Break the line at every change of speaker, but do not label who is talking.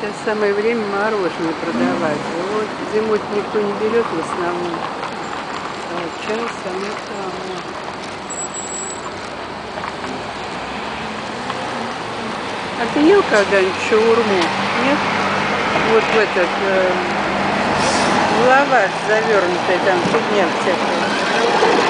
Сейчас самое время мороженое продавать. Вот зимой никто не берет в основном. А вот самое главное. А ты ел когда-нибудь шаурму? Нет? Вот в этот э, в лаваш завернутый там фигня всякая.